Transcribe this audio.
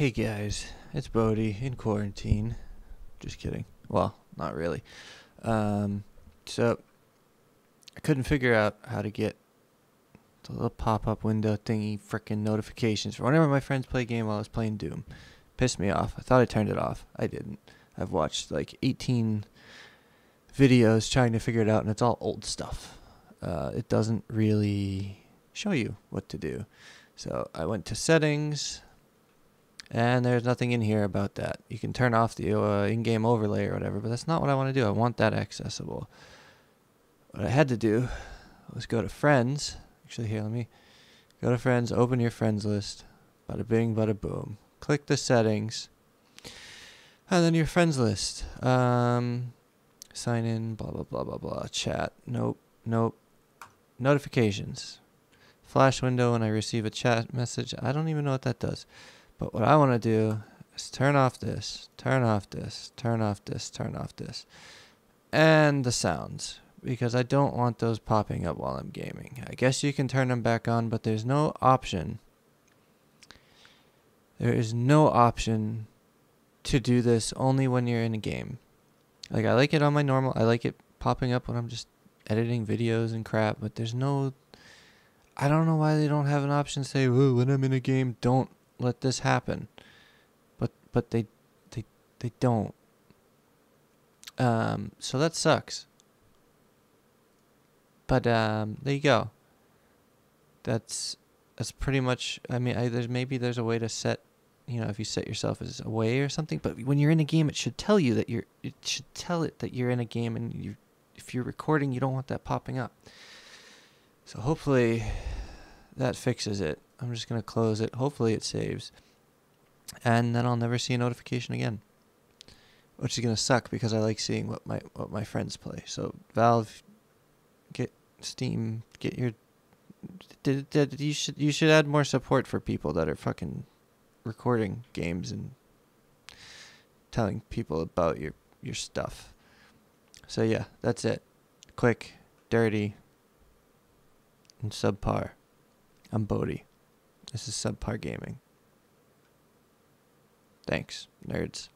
Hey guys, it's Bodie in quarantine. Just kidding. Well, not really. Um, so I couldn't figure out how to get the little pop-up window thingy frickin' notifications for whenever my friends play a game while I was playing Doom. Pissed me off. I thought I turned it off. I didn't. I've watched like 18 videos trying to figure it out, and it's all old stuff. Uh, it doesn't really show you what to do. So I went to settings, and there's nothing in here about that. You can turn off the uh, in-game overlay or whatever, but that's not what I want to do. I want that accessible. What I had to do was go to friends. Actually, here, let me go to friends, open your friends list. Bada bing, bada boom. Click the settings. And then your friends list. Um, sign in, blah, blah, blah, blah, blah. Chat. Nope, nope. Notifications. Flash window when I receive a chat message. I don't even know what that does. But what I want to do is turn off this, turn off this, turn off this, turn off this. And the sounds because I don't want those popping up while I'm gaming. I guess you can turn them back on, but there's no option. There is no option to do this only when you're in a game. Like I like it on my normal, I like it popping up when I'm just editing videos and crap, but there's no I don't know why they don't have an option to say, "Whoa, when I'm in a game, don't let this happen." But but they they they don't. Um so that sucks. But um, there you go. That's that's pretty much. I mean, I, there's maybe there's a way to set, you know, if you set yourself as away or something. But when you're in a game, it should tell you that you're. It should tell it that you're in a game, and you, if you're recording, you don't want that popping up. So hopefully, that fixes it. I'm just gonna close it. Hopefully, it saves, and then I'll never see a notification again. Which is gonna suck because I like seeing what my what my friends play. So Valve, get Steam, get your. You should you should add more support for people that are fucking recording games and telling people about your your stuff. So yeah, that's it. Quick, dirty, and subpar. I'm Bodie. This is subpar gaming. Thanks, nerds.